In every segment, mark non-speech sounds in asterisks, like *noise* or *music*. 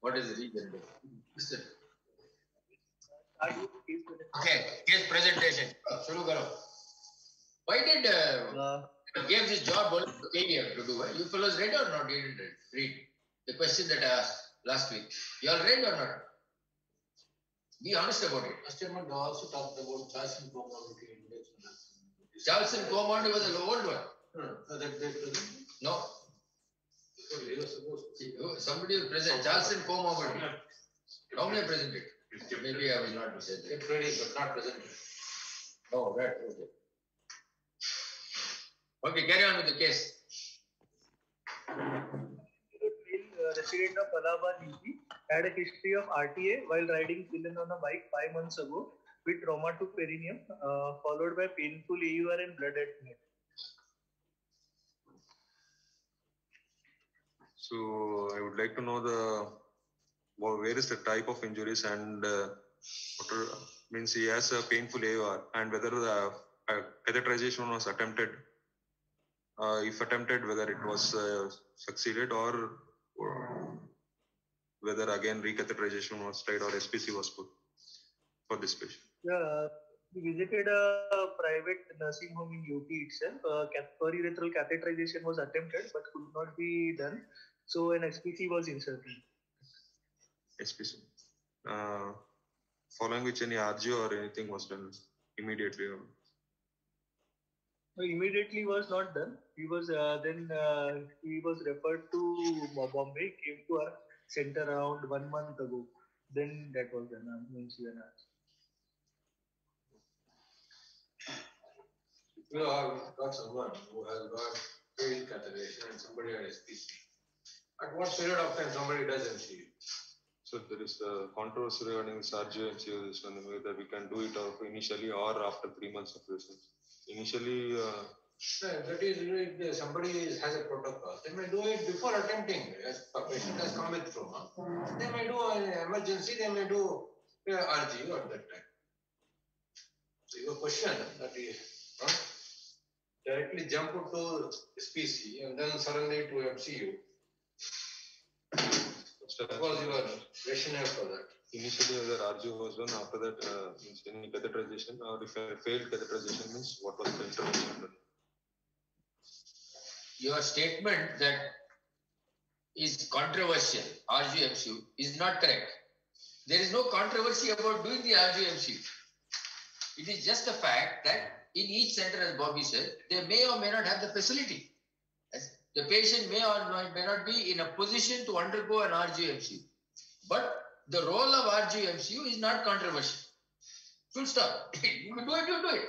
What is the reason? Listen. Start with case presentation. Okay, case presentation. Shuru karo. Why did uh, Uh, gave this job only to KEM to do? eh? You fellows read or not? You didn't read. read. The question that I asked last week. You all read or not? Be honest about it. Last time I also talked about choice and comorbidity index. Charleston Comond was the old one. Uh, that they present. No, So they were supposed to. Somebody was present. Charleston Comond. How many are presented? Maybe I was not present. Kept reading but not presented. Oh, right. Okay. Okay, carry on with the case. male resident of Allahabad, UP, had a history of RTA while riding pillion on a bike five months ago with trauma to perineum, uh, followed by painful AUR and blood at neck. So I would like to know the where is the type of injuries and uh, what are, means he has a painful AR and whether the uh, catheterization was attempted. Uh, if attempted, whether it was uh, succeeded or, or whether again recatheterization was tried or SPC was put for this patient. Yeah, we visited a private nursing home in UP itself. Uh, catheterization was attempted but could not be done. So an SPC was inserted. SPC. Uh, following which any RGU or anything was done immediately. or- No, immediately was not done. He was uh, then uh, he was referred to Bombay. Came to our center around one month ago. Then that was done. Uh, means he announced. You have got someone who has got failed catheterization and somebody had SPC. At what period of time somebody does MCU? So there is a controversy regarding this RGU this one, whether we can do it initially or after three months of results. Initially, uh, that is, if somebody has a protocol, they may do it before attempting, as a patient has come with trauma. They may do an emergency, they may do uh, RGU at that time. So your question that is, huh? directly jump to SPC and then suddenly to MCU. What was your rationale for that? initially whether RGU was done, after that, uh, means any catheterization or if a failed catheterization means what was the intervention done? Your statement that is controversial, RGMCU, is not correct. There is no controversy about doing the RGMCU. It is just the fact that in each center, as Bobby said, they may or may not have the facility. The patient may or may not be in a position to undergo an RGMCU. But the role of RGMCU is not controversial. Full stop. *coughs* you do it, you do it.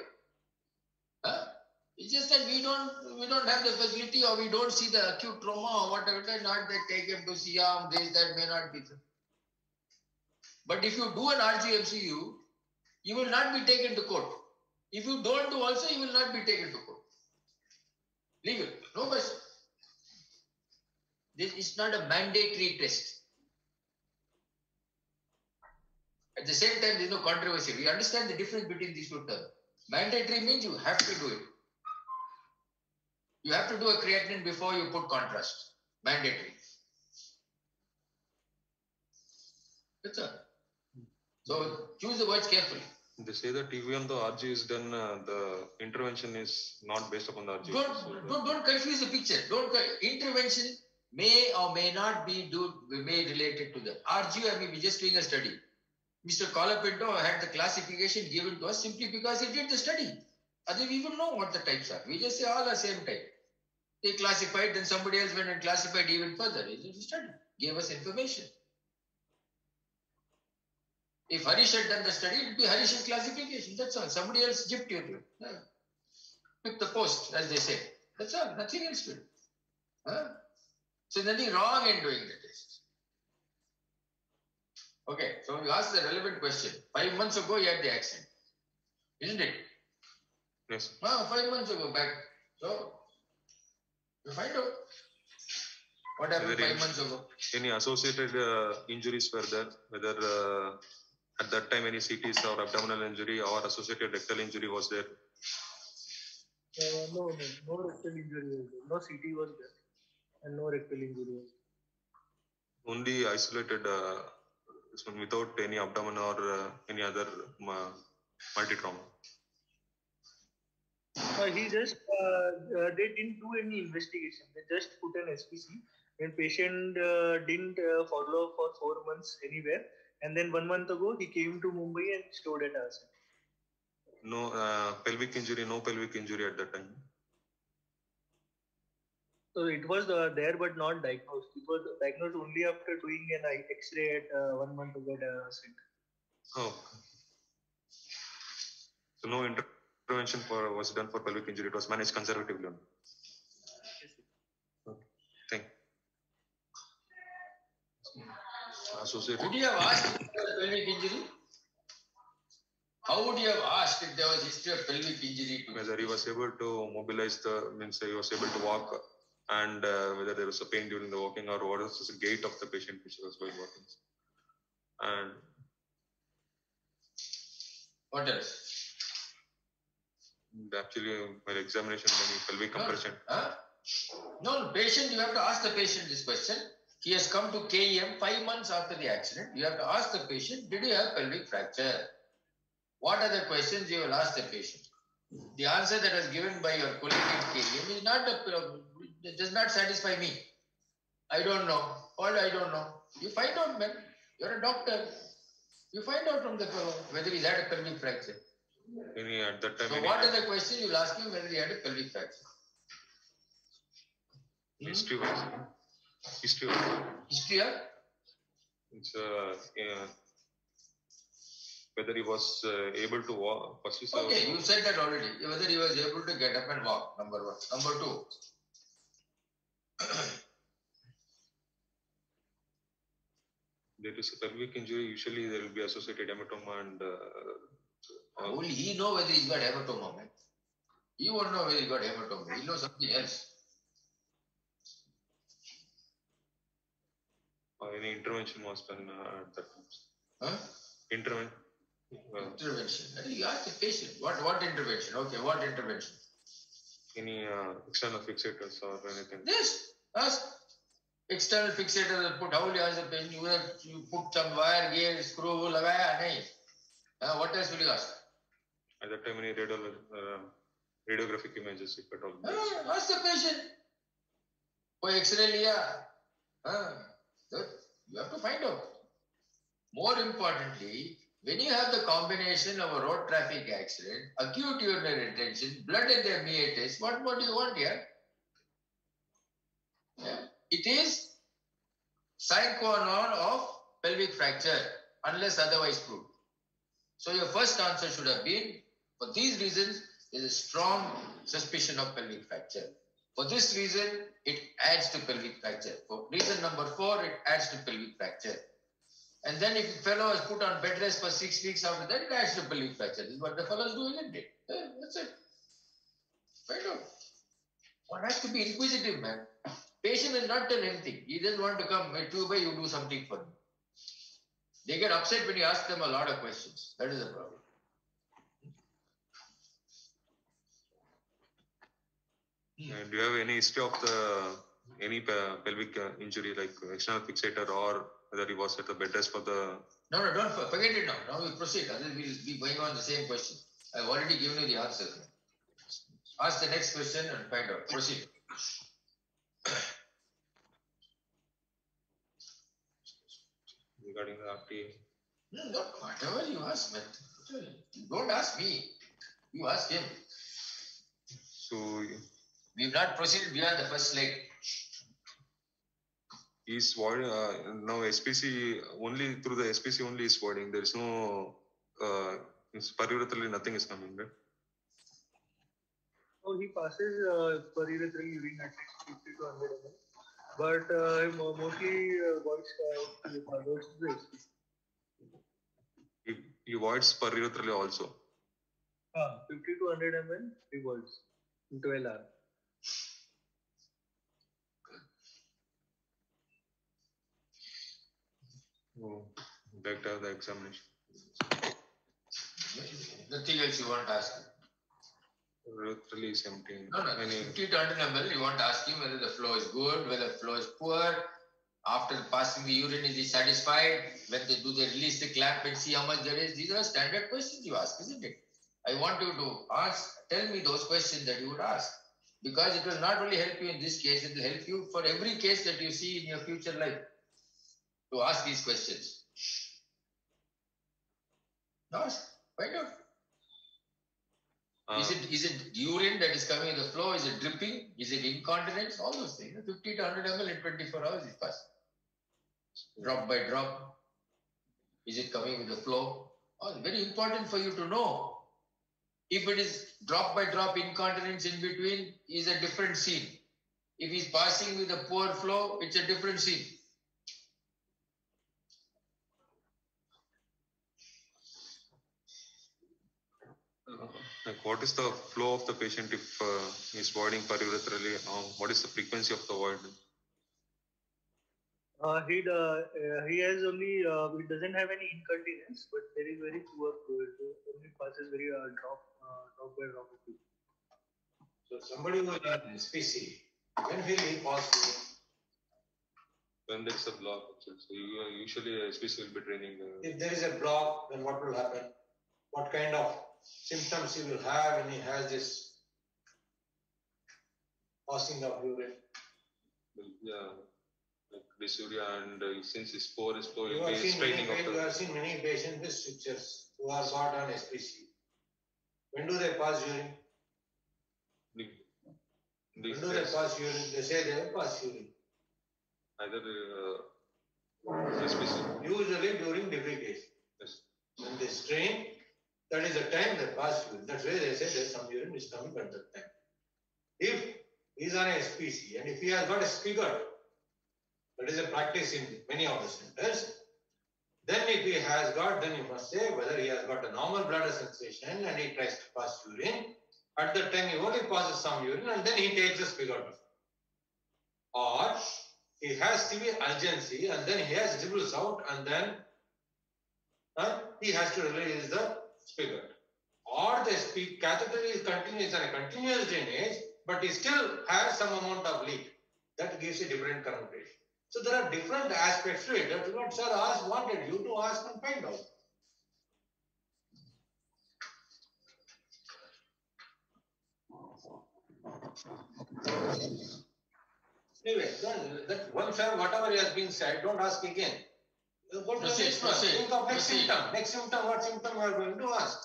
Huh? It's just that we don't we don't have the facility or we don't see the acute trauma or whatever. Not that take him to Siam, um, this that may not be. But if you do an RGMCU, you will not be taken to court. If you don't do also, you will not be taken to court. Legal, no question. This is not a mandatory test. At the same time, there is no controversy. We understand the difference between these two terms. Mandatory means you have to do it. You have to do a creatinine before you put contrast. Mandatory. That's all. So choose the words carefully. They say that even though RG is done, uh, the intervention is not based upon the RG. Don't, don't, don't confuse the picture. Don't intervention may or may not be do may related to the may be just doing a study. Mr. Colapinto had the classification given to us simply because he did the study. Other we even know what the types are. We just say all are same type. They classified, then somebody else went and classified even further. He did the study, gave us information. If Harish had done the study, it would be Harish's classification. That's all. Somebody else jipped you to. Pick the post, as they say. That's all. Nothing else it. Huh? So nothing wrong in doing the test. Okay, so you ask the relevant question. Five months ago, you had the accident, isn't it? Yes. Ah, five months ago back. So you find out what happened Very five months ago. Any associated uh, injuries were there, whether uh, at that time any CTs or abdominal injury or associated rectal injury was there? Uh, no, no, no rectal injury. No CT was there, and no rectal injury was only isolated uh, without any abdomen or uh, any other uh, multi-trauma. Uh, he just uh, uh, they didn't do any investigation. They just put an SPC. When patient uh, didn't uh, follow for four months anywhere, and then one month ago he came to Mumbai and stored at us. No uh, pelvic injury, no pelvic injury at that time. So it was uh, there but not diagnosed. It was diagnosed only after doing an X-ray at uh, one month ago at uh, center. Oh. So no intervention for was done for pelvic injury. It was managed conservatively. only. Okay. Thank. Associated. Would you have asked if there pelvic injury? How would you have asked if there was history of pelvic injury? To whether he was able to mobilize the means he was able to walk and uh, whether there was a pain during the walking or what was the gait of the patient which was while walking and What else? actually while examination many pelvic No. compression Huh? No, patient, you have to ask the patient this question. He has come to KEM five months after the accident. You have to ask the patient, did you have pelvic fracture? What are the questions you will ask the patient? The answer that was given by your colleague in KEM is not a, it does not satisfy me. I don't know. All I don't know. You find out, man. You're a doctor. You find out from the whether he's had a pelvic fracture. any at that time So what are the questions you'll ask him whether he had a pelvic fracture? Hmm? history was history was History of it's uh, uh, whether he was uh, able to walk is, Okay, you said that already. Whether he was able to get up and walk, number one. Number two. There is a pelvic injury usually there will be associated hematoma and uh, Only he know whether he's got hematoma, man. He won't know whether he's got hematoma. He knows something else. uh, any intervention was done uh, at that time. Huh? intervention uh, Intervention. And You ask the patient. What what intervention? Okay, what intervention? any uh, external fixators or anything This. Ask. External fixator will put how will you ask the patient? You, have, you put some wire, gear, screw, lagaya, nahi. Uh, what else will you ask? at that time any radio, uh, radiographic images if at all हाँ, ask the patient. कोई X-ray लिया? हाँ, so you have to find out. More importantly, when you have the combination of a road traffic accident, acute urinary retention, blood in the meatus, what more do you want here? Yeah. It is sign of pelvic fracture unless otherwise proved. So your first answer should have been, for these reasons, there is a strong suspicion of pelvic fracture. For this reason, it adds to pelvic fracture. For reason number four, it adds to pelvic fracture. And then if the fellow is put on bed rest for six weeks after that, it adds to pelvic fracture. This is what the fellow is doing, isn't it? Yeah, that's it. Out. One has to be inquisitive, man. Patient has not done anything. He doesn't want to come, hey, Tubai, you do something for me. They get upset when you ask them a lot of questions. That is the problem. Uh, do you have any history of the any pe- pelvic uh, injury like external fixator or whether he was at the bed rest for the No, no, don't forget it now. Now we proceed. Otherwise, we'll be going on the same question. I've already given you the answer. Ask the next question and find out. Proceed. *coughs* regarding the RTA? No, no, whatever you ask, man. Don't ask me. You ask him. So We've not proceeded beyond the first leg. He's void uh, now SPC only through the SPC only is voiding. There is no uh, periurethral nothing is coming right? So he passes uh, periurethral urine at least 50 to 100 ml. But uh, mo- mostly uh, voids uh, the SPC. He, he voids periurethral also. Ah, 50 to 100 ml, he voids in 12 hours. Oh, back to the examination. Nothing else you want to ask him. Is empty. No, no. Any, 50 to 100 ml, you want to ask him whether the flow is good, whether the flow is poor, After passing the urine, is he satisfied? When they do they release the clamp and see how much there is? These are standard questions you ask, isn't it? I want you to ask, tell me those questions that you would ask. Because it will not only help you in this case, it will help you for every case that you see in your future life to ask these questions. Ask, find out. Uh, Is it is it urine that is coming in the flow? Is it dripping? Is it incontinence? All those things. 50 to 100 ml in 24 hours is fast. Drop by drop. Is it coming with the flow? Oh, very important for you to know. If it is drop by drop incontinence in between, is a different scene. If he's passing with a poor flow, it's a different scene. Like what is the flow of the patient if uh, he's voiding periurethral? Uh, what is the frequency of the void? Uh, he uh, uh, he has only uh, he doesn't have any incontinence, but there is very poor fluid. So only passes very uh, drop uh, drop by drop. of. So somebody who is in SPC, when will he pass through? When there's a block, so you, usually a SPC will be draining the. If there is a block, then what will happen? What kind of symptoms he will have when he has this passing of urine? Yeah, like dysuria and uh, since his pore is flow, You have seen many, of you have seen many patients with strictures who are got on SPC. When do they pass urine? the- When do they pass urine? They say they will pass urine. Either uh, SPC. Usually during defecation. Yes. When they strain, that is the time that pass urine. That's why they say there's some urine is coming at that time. If he is on a SPC and if he has got a spigot, that is a practice in many of the centers, then if he has got, then you must say whether he has got a normal bladder sensation and he tries to pass urine. At that time, he only passes some urine and then he takes the spigot. Or he has severe urgency and then he has dribbles out and then uh, he has to release the spigot. Or the sp- catheter is continuous and a continuous drainage, but it still has some amount of leak. That gives a different connotation. So there are different aspects to it. That's what sir asked, wanted you to ask and find out. Anyway, then that one sir, whatever has been said, don't ask again. Go to the next one. proceed, Think of next proceed. symptom. Next symptom, what symptom you are going to ask?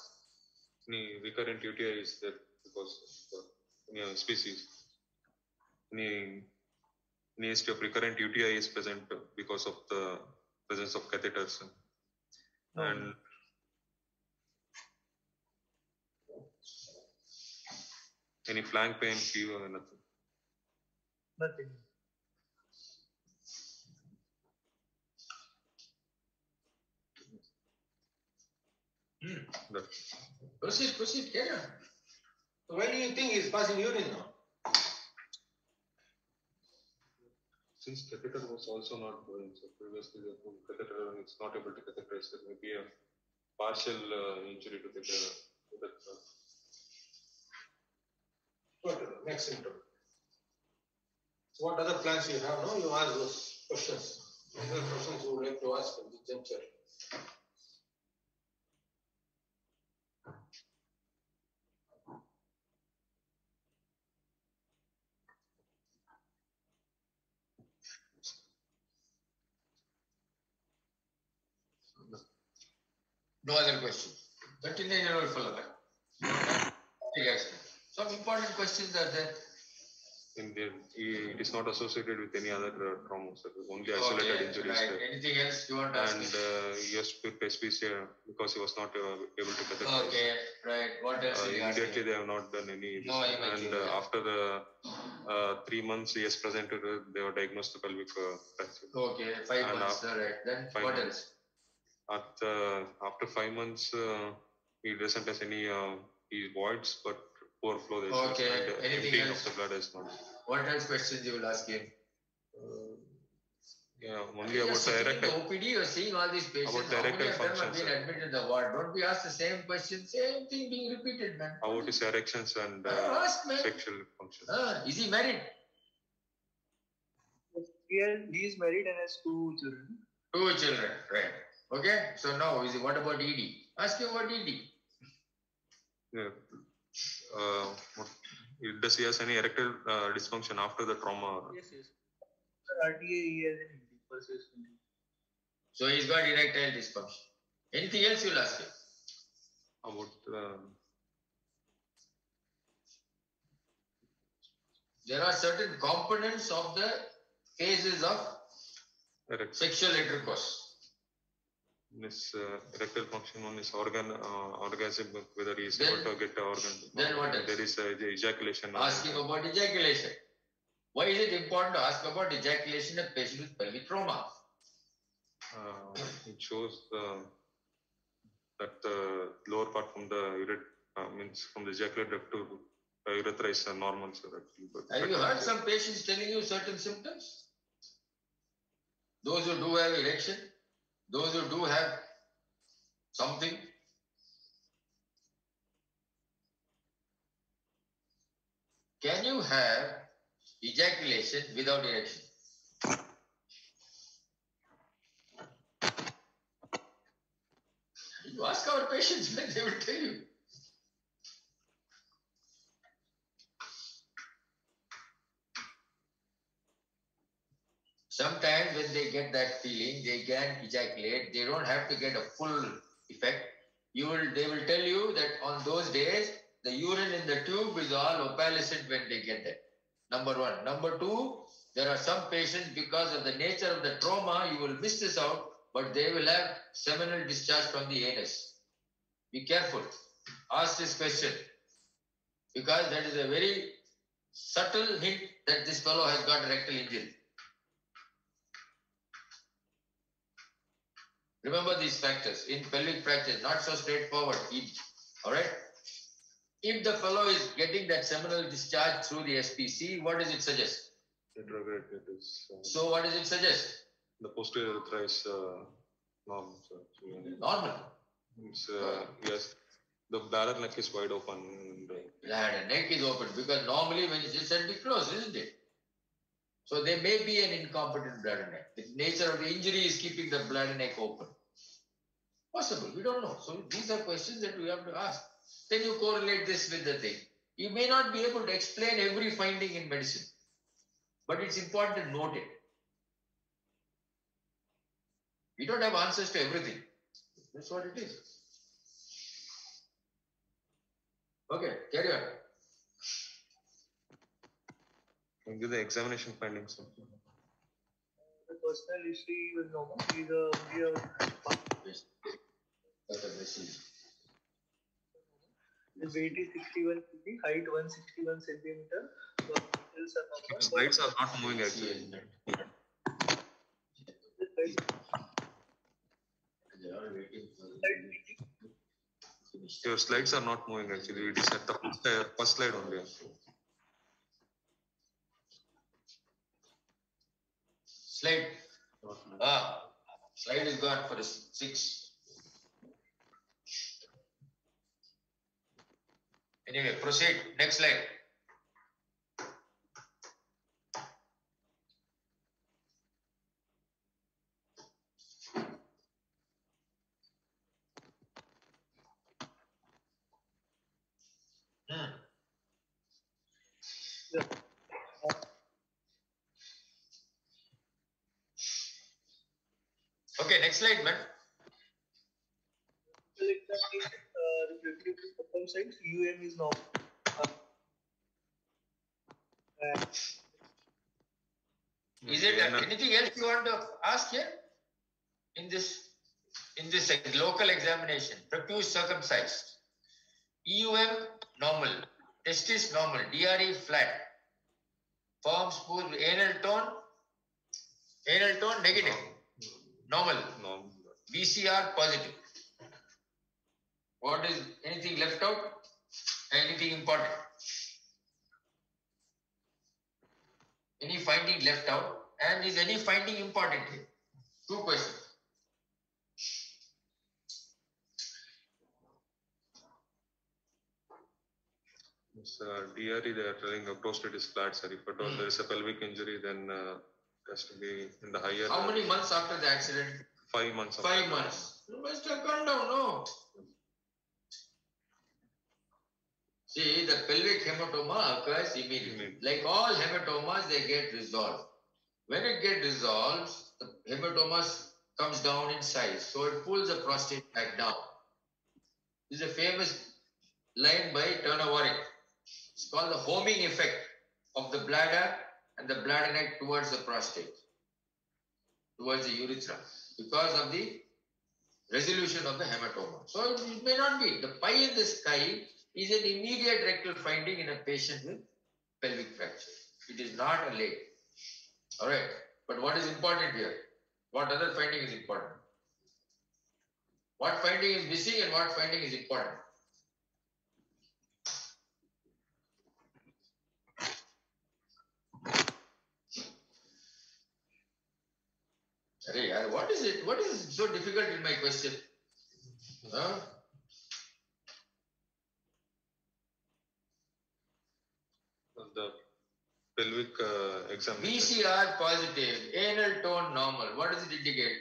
Any recurrent UTI is there because of the you know, species. Any, any history of recurrent UTI is present because of the presence of catheters. And any flank pain, fever, nothing. Nothing. That, Proceed, proceed, carry on. So why do you think he is passing urine now? since catheter was also not going, so previously the catheter is not able to catheterize, there may be a partial uh, injury to the, to the Go to the next symptom. So what other plans you have? now? you ask those questions. Any other questions you would like to ask at this juncture? No other question. 39 year old fellow. right? Some important questions are there. in the, it is not associated with any other uh, trauma, so only isolated Okay, injuries. right. there. Anything else you want to ask? And me? uh, he has to put SPCA because he was not uh, able to catheterize. Okay, right. What else Uh, immediately me? they have not done any. No and uh, after the uh, three months he has presented, uh, they were diagnosed with pelvic uh, fracture. Okay, five And months. Right. Then what months. else? At uh, after five months, uh, he doesn't have any uh, he voids, but poor flow. there is, Okay, and, uh, anything else? of the blood is not. What else questions you will ask him? Yeah, only about the sitting in erectile. the OPD, you're seeing all these patients. About the erectile of them have functions, been admitted in the ward? Don't we ask the same question? Same thing being repeated, man. About his erections and uh, ask, man. sexual function. Ah, is he married? he has he is married and has two children. Two children, right? Okay. So now, is it, what about ED? Ask him about ED. Yeah. Uh, what- does he has any erectile uh, dysfunction after the trauma? Yes, yes. RTA he has an persistent. So he's got erectile dysfunction. Anything else you'll ask him? About uh, There are certain components of the phases of erect, sexual intercourse. This uh, erectile function on his organ uh, orgasm, whether he is Then- able to get the organ. then what else? There is uh, the ejaculation. Ask him about ejaculation. Why is it important to ask about ejaculation in a patient with pelvic trauma? uh, it shows uh, that the lower part from the uret uh, means from the ejaculate duct to uh, urethra is uh, normal, but Have you heard some patients telling you certain symptoms? Those who do have erection, those who do have something. Can you have ejaculation without erection? You ask our patients, *laughs* they will tell you. Sometimes when they get that feeling, they can ejaculate. They don't have to get a full effect. You will, they will tell you that on those days, the urine in the tube is all opalescent when they get that. Number one. Number two, there are some patients because of the nature of the trauma, you will miss this out, but they will have seminal discharge from the anus. Be careful. Ask this question because that is a very subtle hint that this fellow has got rectal injury. Remember these factors in pelvic fractures, not so straightforward. All right. If the fellow is getting that seminal discharge through the SPC, what does it suggest? retrograde is uh, So, what does it suggest? the posterior is uh, normal. Normal. It's, uh, yes, the bladder neck is wide open. And, uh, Bladder neck is open because normally when it's said be closed, isn't it? So there may be an incompetent bladder neck. The nature of the injury is keeping the bladder neck open. Possible, we don't know. So these are questions that we have to ask. Then you correlate this with the thing. You may not be able to explain every finding in medicine, but it's important to note it. We don't have answers to everything. That's what it is. Okay, carry on. can give the examination findings. The personal history was normal. He's a, he a Yes. That's a message. his weight is 61 kg, height 161 centimeter. The are slides are not moving actually. The slides They are waiting the meeting. finish. Your slides are not moving actually. It is at the first, first slide only. Slide. Ah, slide is gone for the six. Anyway, proceed. Next slide. Hmm. Okay, next slide, man. Physical examination, uh, circumcised, UM is normal. Uh, and Is it Yeah, no- anything else you want to ask here? In this, in this local examination, prepuce circumcised, EUM normal, testis normal, DRE flat, form smooth, anal tone, anal tone negative, normal, No, BCR positive. What is anything left out? Anything important? Any finding left out? And is any finding important here? Two questions. Uh, DRE, they are telling prostate is flat, sir. If at all there is a pelvic injury, then uh, has to be in the higher. How many months after the accident? Five months. Five months. You must have gone down, no? See, the pelvic hematoma occurs immediately. Immediately. Like all hematomas, they get resolved. When it gets resolved, the hematoma comes down in size. So it pulls the prostate back down. This is a famous line by Turner Warwick. It's called the homing effect of the bladder and the bladder neck towards the prostate, towards the urethra, because of the resolution of the hematoma. So it may not be. The pie in the sky is an immediate rectal finding in a patient with pelvic fracture. It is not a late. All right. But what is important here? What other finding is important? What finding is missing and what finding is important? What is it? What is so difficult in my question? Huh? The pelvic uh, examination. BCR positive, anal tone normal. What does it indicate?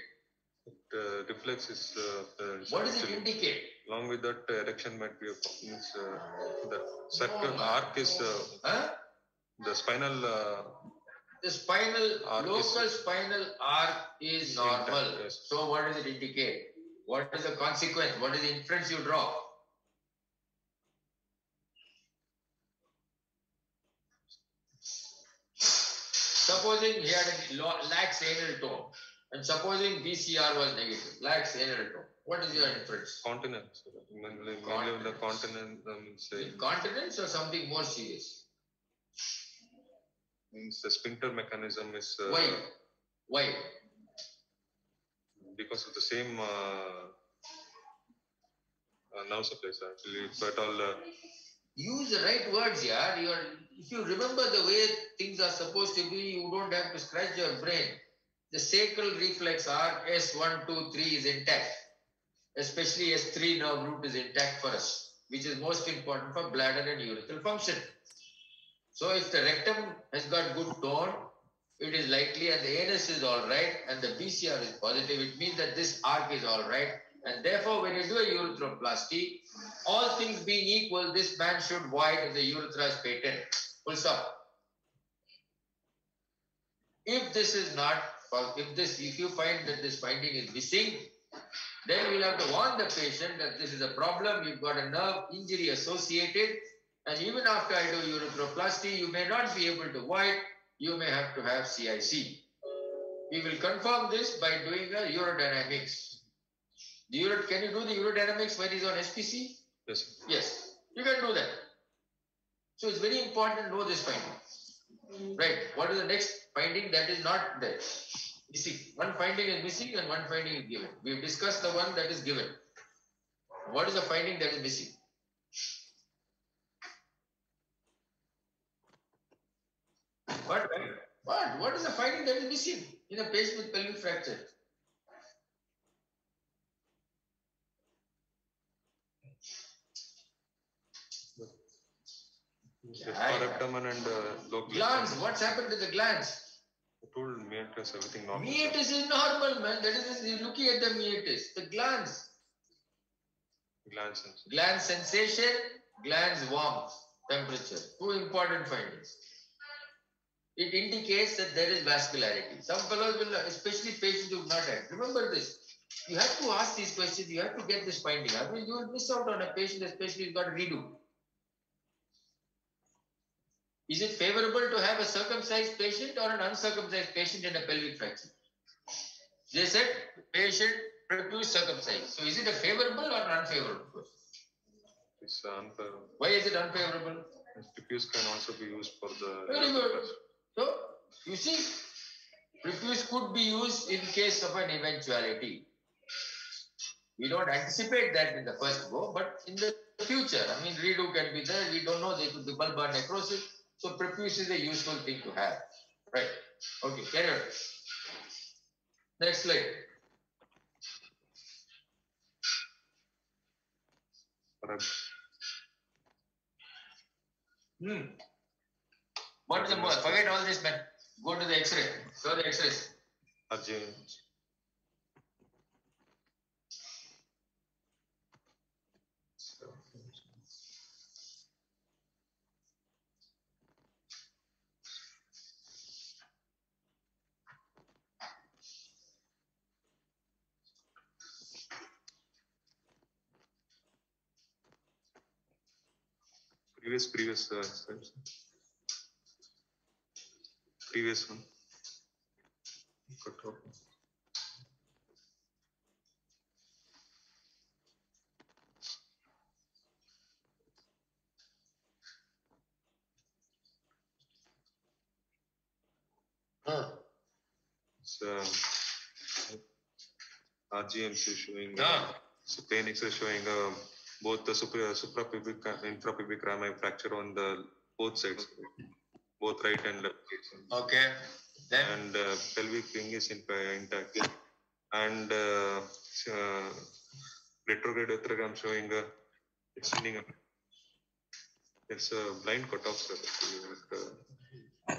It uh, reflects is uh, What does it indicate? Along with that, uh, erection might be a. Means, uh, the Oh, arc is uh, Huh? the spinal. Uh, The spinal, local spinal arc is Is normal. intact, yes. So what does it indicate? What is the consequence? What is the inference you draw? Supposing he had a lax anal tone, and supposing BCR was negative, lax anal tone, what is your inference? continence. Mainly, mainly the continent um, say, Incontinence or something more serious? means the sphincter mechanism is uh, Why? Why? because of the same uh, uh, nerve supplies actually. At all, uh, Use the right words, yeah. You are, if you remember the way things are supposed to be, you don't have to scratch your brain. The sacral reflex arc S1, 2, 3 is intact. Especially S3 nerve root is intact for us, which is most important for bladder and urethral function. So if the rectum has got good tone, it is likely and the anus is all right and the BCR is positive, it means that this arc is all right. And therefore, when you do a urethroplasty, all things being equal, this man should void the urethra is patent. Full stop. If this is not, if this, if you find that this finding is missing, then we'll have to warn the patient that this is a problem. You've got a nerve injury associated, and even after I do urethroplasty, you may not be able to void. You may have to have CIC. We will confirm this by doing a urodynamics. The uro, can you do the urodynamics when he's on SPC? yes, Yes, you can do that. So it's very important to know this finding. Right. What is the next finding that is not there? Missing. One finding is missing and one finding is given. We've discussed the one that is given. What is the finding that is missing? What? What? What is the finding that is missing in a patient with pelvic fracture? Yeah, abdomen and uh, Glans. What's happened to the glans? Told meatus everything normal. Meatus is normal, man. That is, you're looking at the meatus. The glans. Glans and Glans sensation, glans warmth, temperature. Two important findings. It indicates that there is vascularity. Some fellows will, especially patients who have not had. Remember this. You have to ask these questions. You have to get this finding. Otherwise, you will miss out on a patient, especially who's got a redo. Is it favorable to have a circumcised patient or an uncircumcised patient in a pelvic fracture? They said patient prepuce circumcised. So is it a favorable or unfavorable? It's unfair. Why is it unfavorable? Prepuce can also be used for the. Very good. So you see, prepuce could be used in case of an eventuality. We don't anticipate that in the first go, but in the future, I mean, redo can be there. We don't know. There could be bulbar necrosis. So prepuce is a useful thing to have. Right. Okay, carry on. Next slide. Hmm. What is the most? Forget all this, man. Go to the X-ray. Show the X-rays. RGM. Previous, previous, uh, previous one. Cut off. Huh. It's, uh, RGMC showing. Ah. So plain X-ray showing uh, both the supra suprapubic and infrapubic rami fracture on the both sides, both right and left. Okay. Then And uh, pelvic ring is in, intact. And uh, uh, retrograde urethrogram showing uh, extending. It's a blind cutoff, sir. Uh,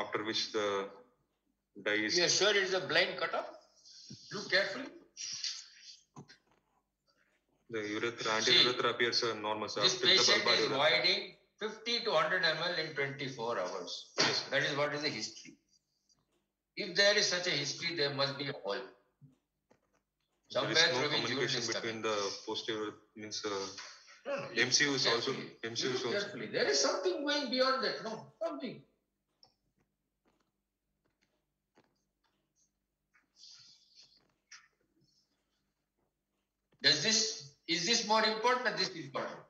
after which the dye is you are sure it is a blind cutoff? Look carefully. The urethra, anti-urethra appears normal. sir. This patient is voiding 50 to 100 ml in 24 hours. Yes, That is what is the history. If there is such a history, there must be a hole. There Somewhere is no through which fluid communication between the posterior means uh, No, no, MCU is also. MCU is also. There is something going beyond that. No, something. Does this is this more important or this is important?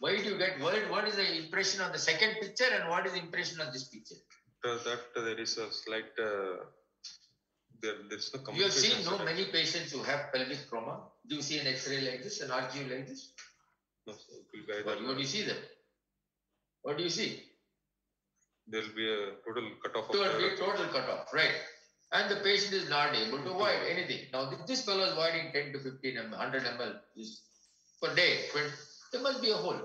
Why do you get worried? What is the impression on the second picture and what is the impression on this picture? uh, that uh, there is a slight uh, there there's no You have seen no many patients who have pelvic trauma. Do you see an X-ray like this, an RGU like this? No, sir, will What, what do you see there? What do you see? there will be a total cutoff of Total, the total cutoff, right? And the patient is not able to avoid anything. Now, if this fellow is voiding 10 to 15 ml, 100 ml is per day. But there must be a hole.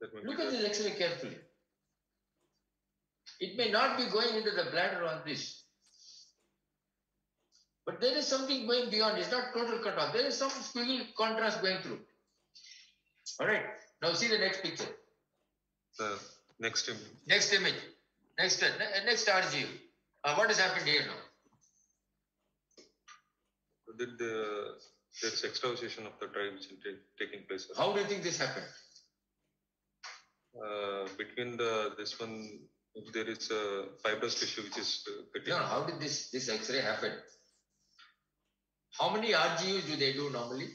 that may be Look at this X-ray carefully. It may not be going into the bladder on this. But there is something going beyond. It's not total cutoff. There is some squiggle contrast going through. All right. Now see the next picture. the next image. Next image. Next, uh, next RGU. Uh, what has happened here now? Did the there's extravasation of the is taking place. How do you think this happened? uh, between the this one there is a fibrous tissue which is uh, getting No, no, how did this, this X-ray happen? How many RGUs do they do normally?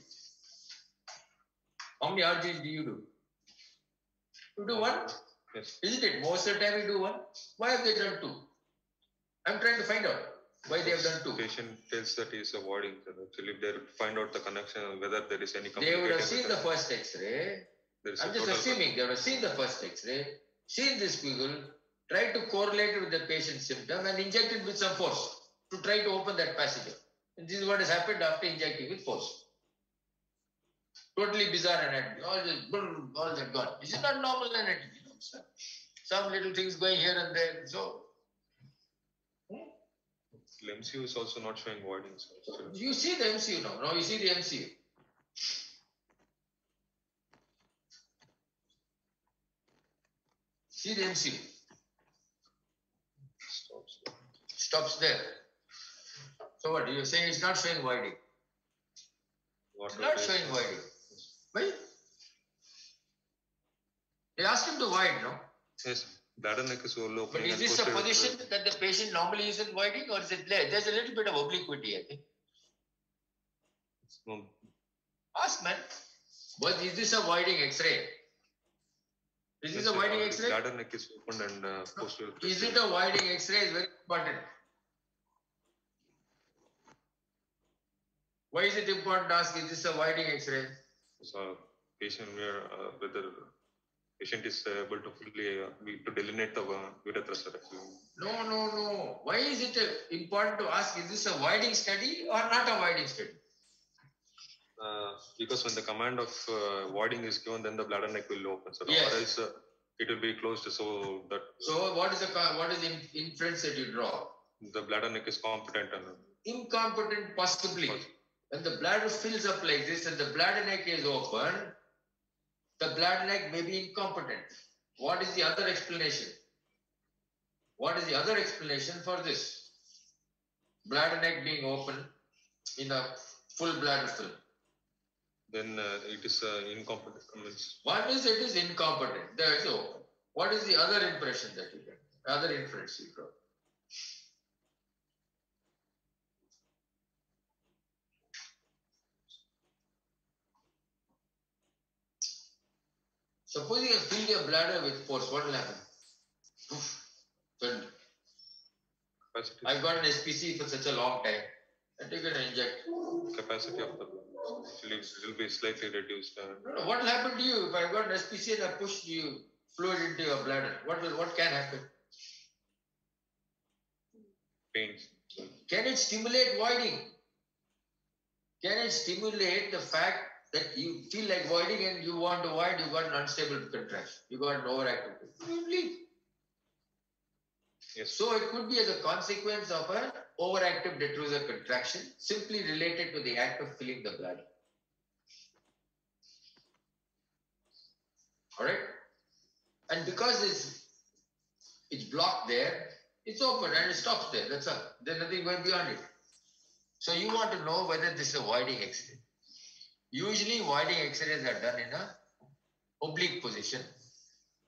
How many RGUs do you do? You do one? yes Isn't it? Most of the time you do one. Why have they done two? I'm trying to find out why they have done two. patient tells that he is avoiding sir. actually if they find out the connection whether there is any They would have seen the first X-ray. I'm just assuming they would have seen the first X-ray, seen this squiggle, tried to correlate it with the patient's symptom and injected with some force to try to open that passage. And this is what has happened after injecting with force. Totally bizarre anatomy. All this, brr, all that gone. This is not normal anatomy. You know, sir. Some little things going here and there. So, MCU is also not showing voiding so you see the MCU now. Now you see the MCU. See the MCU. stops. there. stops there. So what you're saying it's not showing. What It's not showing widening. Why? They asked him to wide, no? Yes, bladder neck is But is this a position that the patient normally is in widening or is it there? There's a little bit of obliquity, I think. No, Ask man. But is this a widening X-ray? Is this yes, a sir, widening uh, X-ray? Bladder neck is opened and uh, posterior. Is it a widening X-ray? Is very important. Why is it important to ask? Is this a widening X-ray? So patient where uh, whether patient is uh, able to fully uh, to delineate the uh, urethra. No, no, no. Why is it important to ask? Is this a voiding study or not a voiding study? Uh, because when the command of uh, voiding is given, then the bladder neck will open. So Yes. or else uh, it will be closed so that So what is the what is the inference that you draw? the bladder neck is competent and Incompetent, possibly. When the bladder fills up like this and the bladder neck is open, the bladder neck may be incompetent. What is the other explanation? What is the other explanation for this? Bladder neck being open in a full bladder fill. then uh, it is uh, incompetent. Means One is it is incompetent. There is open. What is the other impression that you get? Other inference you draw? Supposing you fill your bladder with force, what will happen? Poof. Filled. capacity, I've got an SPC for such a long time. And you're going to inject. capacity of the actually it will be slightly reduced. Uh, No, no, what will happen to you if I've got an SPC and I push you fluid into your bladder? What will what can happen? pains. Can it stimulate voiding? Can it stimulate the fact that you feel like voiding and you want to void, you got an unstable contraction, you got an overactive. You bleed. Yes. So it could be as a consequence of an overactive detrusor contraction simply related to the act of filling the bladder. Alright? And because it's it's blocked there, it's open and it stops there. That's all. There's nothing going beyond it. So you want to know whether this is a voiding X-ray. Usually voiding X-rays are done in a oblique position.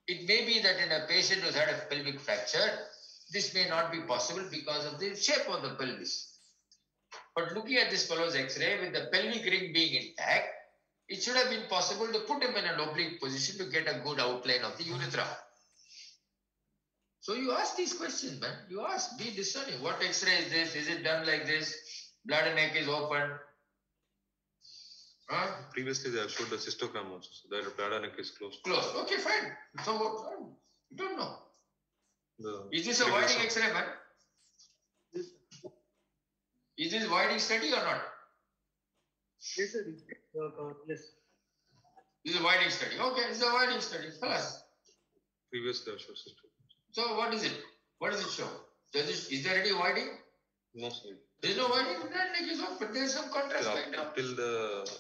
It may be that in a patient who's had a pelvic fracture, this may not be possible because of the shape of the pelvis. But looking at this fellow's X-ray with the pelvic ring being intact, it should have been possible to put him in an oblique position to get a good outline of the urethra. So you ask these questions, man. You ask, be discerning. What X-ray is this? Is it done like this? Bladder neck is open. Huh? Previously, they have showed the cystogram also, so the bladder neck is closed. Close. Okay, fine. So what? fine. You don't know. The Is this a previous widening. X-ray, man? Yes, Is this widening study or not? yes, sir. Uh, uh, yes. This is a widening study. Okay, it's a widening study. Tell us. Previously, they have showed cystogram. So what is it? What does it show? Does it, is there any widening? No, sir. There is no widening. The bladder neck is open. There is some contrast going Till, down. till the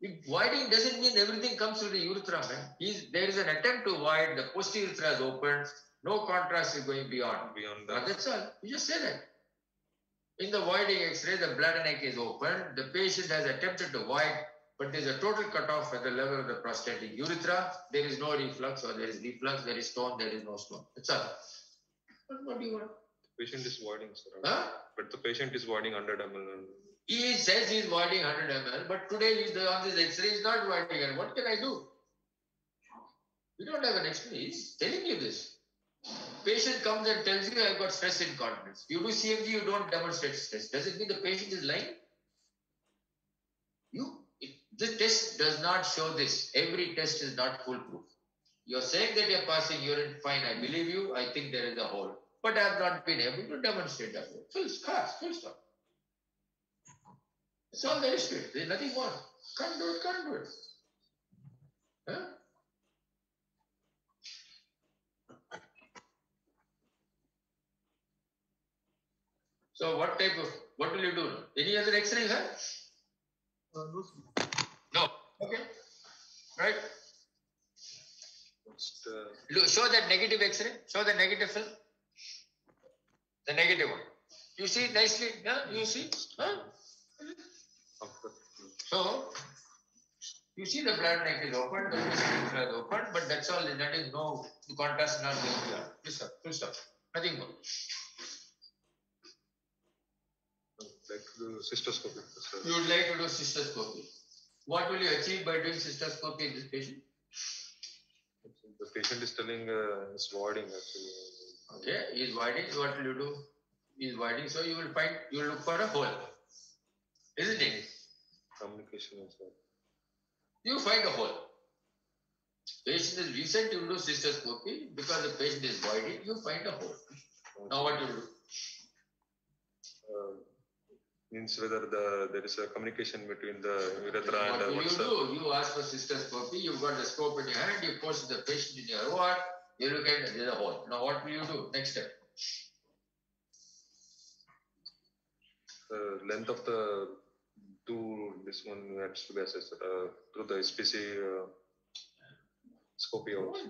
If widening doesn't mean everything comes to the urethra, man. He's, there is an attempt to wide, the posterior urethra is open, no contrast is going beyond. beyond Now, that, that's all. You just say that. In the voiding X-ray, the bladder neck is open. The patient has attempted to void, but there is a total cutoff at the level of the prostatic urethra. There is no reflux, or there is reflux. There is stone. There is no stone. That's all. What, what do you want? Patient is voiding, sir. Huh? But the patient is voiding 100 ml. He says he is voiding 100 ml, but today he's the, on this X-ray is not voiding. And what can I do? You don't have an explanation. He's telling you this. Patient comes and tells you, I've got stress incontinence. You do CMG, you don't demonstrate stress. Does it mean the patient is lying? You, it, this test does not show this. Every test is not foolproof. You're saying that you're passing urine, fine, I believe you. I think there is a hole. But I have not been able to demonstrate that. Full stop, full stop. That's all there is to it. There's nothing more. Can't do it, can't do it. Huh? So what type of, what will you do? Any other X-ray, huh? Uh, no. No. Okay. Right. Just, Look, show that negative X-ray. Show the negative film. The negative one. You see nicely, yeah? You see? Huh? So, you see the bladder neck is open, the urethra is open, but that's all. That is no, the contrast is not going beyond. Please stop, full stop. Nothing more. like the cystoscopy. You would like to do cystoscopy. What will you achieve by doing cystoscopy in this patient? The patient is telling uh, it's voiding actually. Okay, he is widening. What will you do? He is widening, so you will find, you will look for a hole. Isn't it? Communication is uh, You find a hole. Patient is recent, you do cystoscopy. Because the patient is voiding, you find a hole. Now what you do? uh, means whether the there is a communication between the urethra and the What will you do? You ask for cystoscopy, you've got the scope in your hand, you post the patient in your ward, you look at there's a hole. Now what will you do? Next step. the length of the two this one has to be assessed uh, through the SPC uh, scopy also.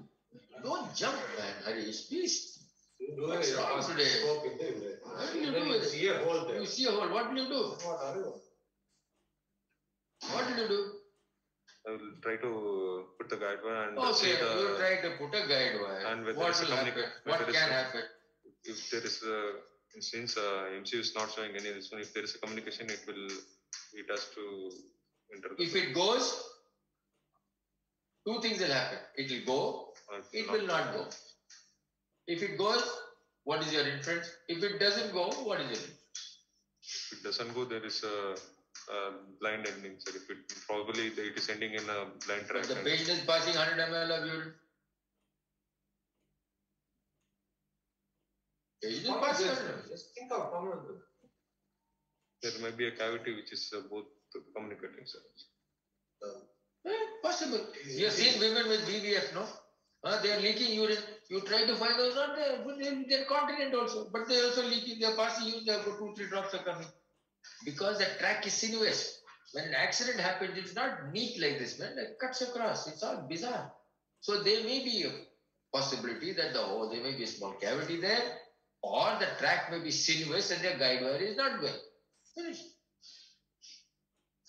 Don't jump, man, Harish, please. You do What's a wrong today? scope in. What do you do you it? see a hole there. You see a hole, what will you do? What are you? What will you do? I will try to put the guide wire and Okay, you the try to put a guide wire. And What will happen? What can a- happen? if there is a since uh, MCU is not showing any this one if there is a communication it will it has to enter If it goes, two things will happen. It will go, uh, it not- will not go. If it goes, what is your inference? If it doesn't go, what is your inference? if it doesn't go there is a, a blind ending sir if it probably the- it is ending in a blind track If the patient is passing 100 ml of urine, patient is What is passing this? 100 ml. Just think of common. there might be a cavity which is uh, both communicating sir. Eh, possible. You have seen women with VVF, no? Uh, they are leaking urine. You try to find out, not there, they, they're continent also. But they also leaking, they're passing urine, they've two, three drops are coming. Because the track is sinuous. When an accident happens, it's not neat like this, man. It cuts across. It's all bizarre. So there may be a possibility that the oh, there may be a small cavity there, or the track may be sinuous and the guide wire is not going.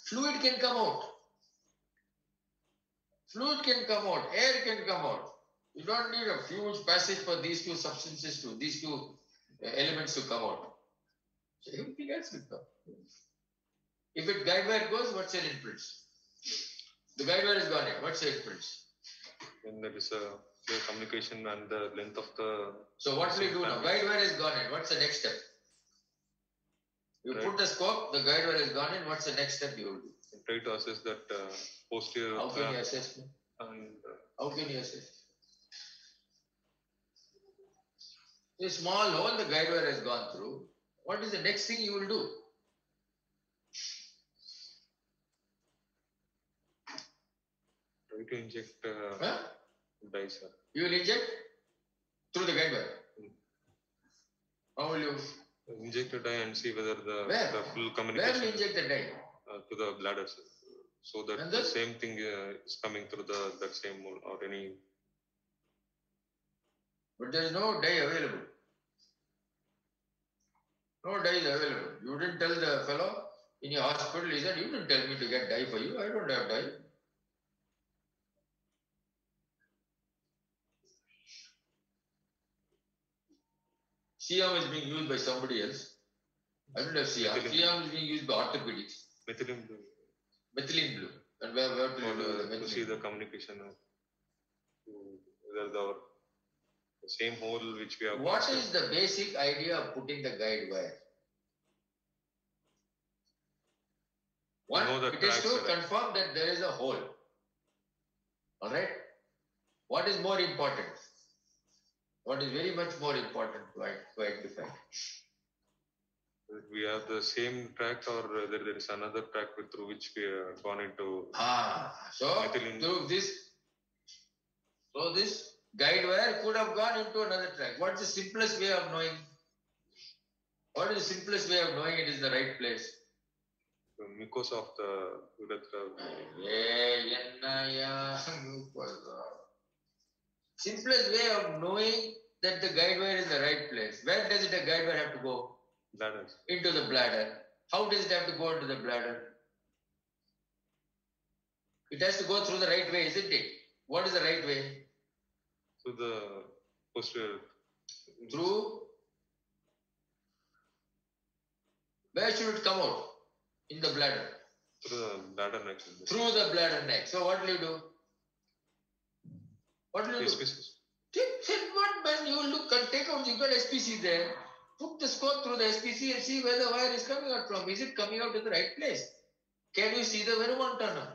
Fluid can come out. Fluid can come out, air can come out. You don't need a huge passage for these two substances to, these two uh, elements to come out. So everything else will come. If it guide wire goes, what's your inference? The guide wire is gone in, what's your inference? Then there is a clear communication and the length of the So what will you do now? Guide wire is gone in, what's the next step? You Right. put the scope, the guide wire is gone in, what's the next step you will do? try to assess that uh, posterior How can you uh, assess? and uh, How can you assess? A small hole the guide wire has gone through. What is the next thing you will do? To inject uh, Huh? dye sir. You will inject through the guide wire. How will you? Inject a dye and see whether the, Where? the full Where will communication you inject the dye? uh, to the bladder sir. so that And the same thing uh, is coming through the that same hole or any But there is no dye available. No dye is available. You didn't tell the fellow in your hospital, he said, You didn't tell me to get dye for you. I don't have dye. Siam is being used by somebody else. I don't have Siam. Methylene. Siam is being used by orthopedics. methylene blue Methylene blue. And where, where you oh, for the to see the communication of to whether the, the same hole which we have What passed is the basic idea of putting the guide wire? One, know it is to right? confirm that there is a hole. Alright? What is more important? what is very much more important to, to identify. We have the same track, or rather, there is another track through which we have gone into. Ah, so methylene. through this, so this guide wire could have gone into another track. What's the simplest way of knowing? What is the simplest way of knowing it is the right place? The of the urethra. *laughs* Simplest way of knowing that the guide wire is the right place. Where does the guide wire have to go? bladder Into the bladder. How does it have to go into the bladder? It has to go through the right way, isn't it? What is the right way? to the posterior Through. Where should it come out? In the bladder. through the bladder neck Through the bladder neck. So what will you do? What will you do? SPCs. Take, then what man? You look and take out, you got SPC there. Put the scope through the SPC and see where the wire is coming out from. Is it coming out in the right place? Can you see the Vermont Verumontanum?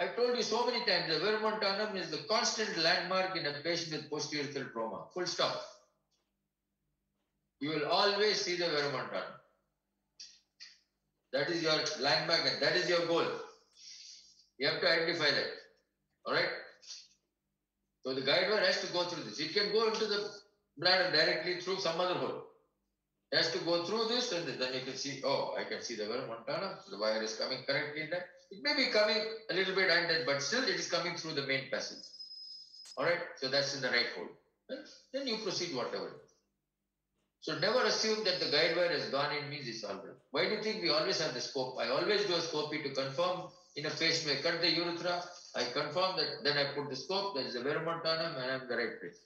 I told you so many times, the Vermont Verumontanum is the constant landmark in a patient with posterior trauma. Full stop. You will always see the Vermont Verumontanum. That is your landmark and that is your goal. You have to identify that. Alright? So the guide wire has to go through this. It can go into the bladder directly through some other hole. It has to go through this and then you can see, oh, I can see the verumontanum. The wire is coming correctly in that. It may be coming a little bit under, but still it is coming through the main passage. Alright? So that's in the right hole. Then, then you proceed whatever. So never assume that the guide wire has gone in means it's all right. Why do you think we always have the scope? I always do a scopy to confirm in a. I cut the urethra, I confirm that, then I put the scope, there is a verumontanum and I'm in the right place.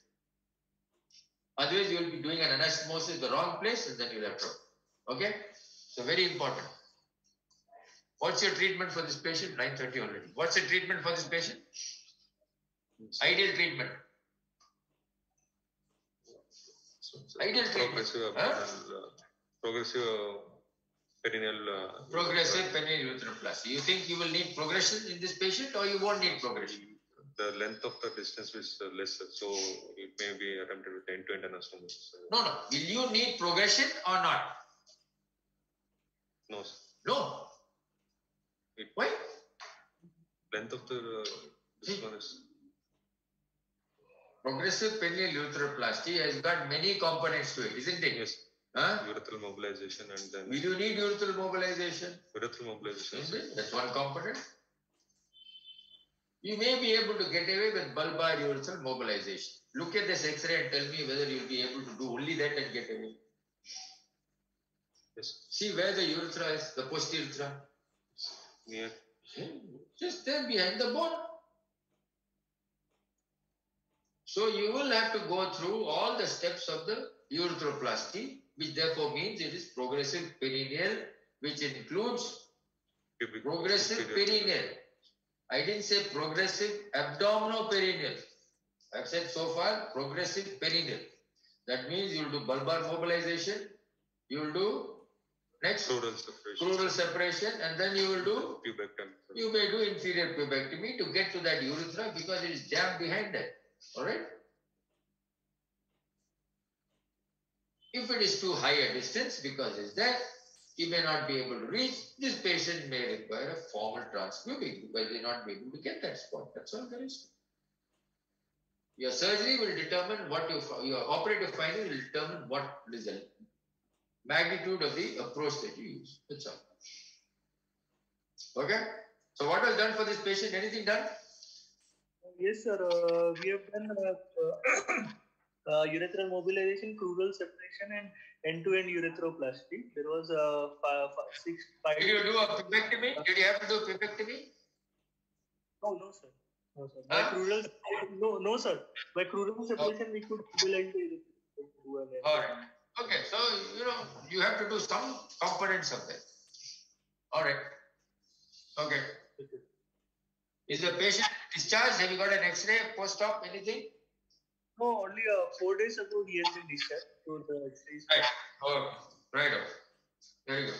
Otherwise, you will be doing an anastomosis in the wrong place and then you'll have trouble. Okay? So very important. What's your treatment for this patient? 9.30 already. What's the treatment for this patient? Ideal treatment. So, so Ideal treatment. progressive, Huh? uh, progressive perineal. Uh, Progressive penile urethroplasty. You think you will need progression in this patient or you won't need progression? The length of the distance is uh, lesser, so it may be attempted with end-to-end anastomosis. Uh, No, no. Will you need progression or not? no, sir. No. Why? length of the uh, this one is Progressive penile urethroplasty has got many components to it, isn't it? yes, Huh? urethral mobilization and uh, then Will you need urethral mobilization? urethral mobilization. Is it? That's one component. You may be able to get away with bulbar urethral mobilization. Look at this X-ray and tell me whether you'll be able to do only that and get away. Yes, See where the urethra is, the post urethra. near Just there behind the bone. So you will have to go through all the steps of the urethroplasty, which therefore means it is progressive perineal, which includes progressive perineal. I didn't say progressive abdominoperineal. I've said so far progressive perineal. That means you'll do bulbar mobilization, you'll do next Crural separation. separation, and then you will do Pubectomy. you may do inferior pubectomy to get to that urethra because it is jammed behind that. Alright? If it is too high a distance because it's there, he may not be able to reach. This patient may require a formal transpubic because they not be able to get that spot. That's all there is. Your surgery will determine what you, your operative finding will determine what the magnitude of the approach that you use. That's all. Okay? So what was done for this patient? Anything done? Yes, sir. Uh, we have done uh, uh, urethral mobilization, crural separation, and end-to-end urethroplasty. There was uh, five, five, six, five. Did you do a pubectomy? Did you have to do a pubectomy? No, no, sir. No, sir. By Huh? crural, no, no, sir. By crural separation, we could mobilize the urethra. Alright. Okay, so you know you have to do some components of that. Alright. Okay. Is the patient discharged? Have you got an X-ray, post-op, anything? No, only uh, four days ago he has been discharged. So the. Right. Oh, right. Very good.